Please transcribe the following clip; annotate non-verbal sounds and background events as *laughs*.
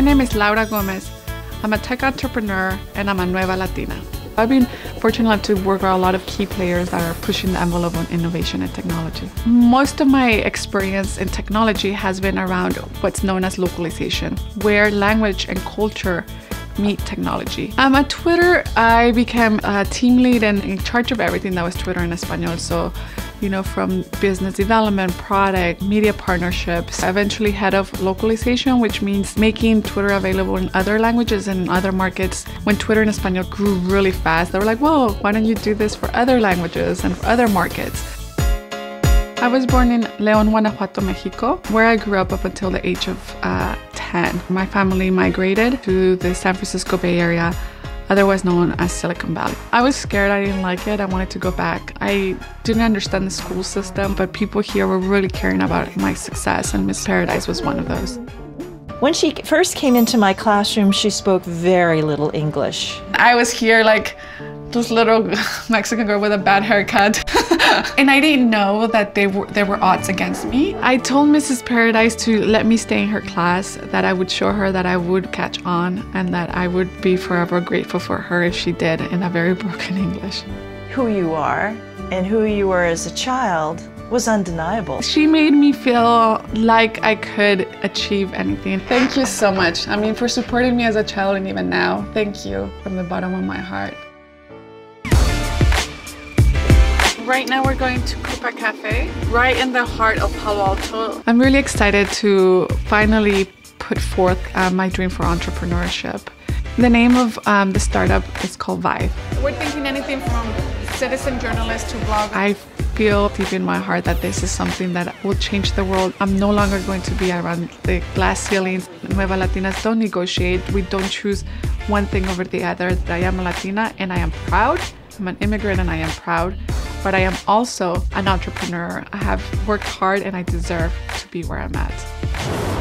My name is Laura Gomez. I'm a tech entrepreneur and I'm a Nueva Latina. I've been fortunate enough to work with a lot of key players that are pushing the envelope on innovation and technology. Most of my experience in technology has been around what's known as localization, where language and culture meet technology. Um, at Twitter, I became a team lead and in charge of everything that was Twitter in Espanol. So, you know, from business development, product, media partnerships, eventually head of localization, which means making Twitter available in other languages and other markets. When Twitter in Espanol grew really fast, they were like, whoa, why don't you do this for other languages and for other markets? I was born in León, Guanajuato, Mexico, where I grew up up until the age of uh, 10. My family migrated to the San Francisco Bay Area, otherwise known as Silicon Valley. I was scared, I didn't like it, I wanted to go back. I didn't understand the school system, but people here were really caring about my success, and Miss Paradise was one of those. When she first came into my classroom, she spoke very little English. I was here like this little *laughs* Mexican girl with a bad haircut. *laughs* *laughs* and I didn't know that they were, there were odds against me. I told Mrs. Paradise to let me stay in her class, that I would show her that I would catch on and that I would be forever grateful for her if she did in a very *laughs* broken English. Who you are and who you were as a child was undeniable. She made me feel like I could achieve anything. Thank you so much. I mean, for supporting me as a child and even now. Thank you from the bottom of my heart. Right now we're going to Coupa Cafe, right in the heart of Palo Alto. I'm really excited to finally put forth uh, my dream for entrepreneurship. The name of um, the startup is called Vive. We're thinking anything from citizen journalist to blog. I feel deep in my heart that this is something that will change the world. I'm no longer going to be around the glass ceilings. Nueva Latinas don't negotiate. We don't choose one thing over the other. I am a Latina and I am proud. I'm an immigrant and I am proud but I am also an entrepreneur. I have worked hard and I deserve to be where I'm at.